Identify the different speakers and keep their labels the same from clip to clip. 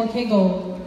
Speaker 1: Okay, go.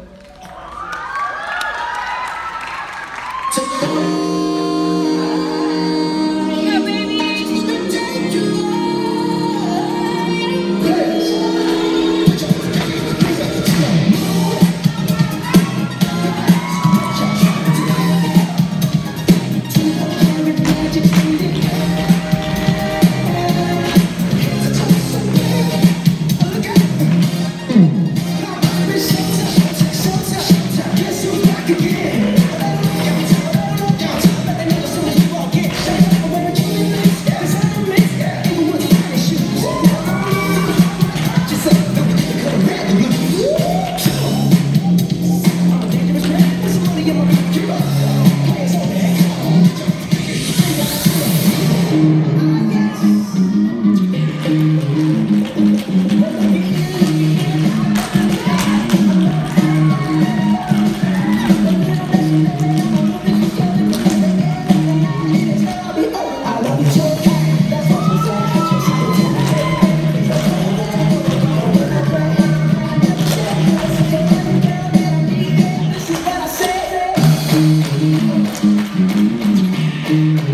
Speaker 1: Yeah.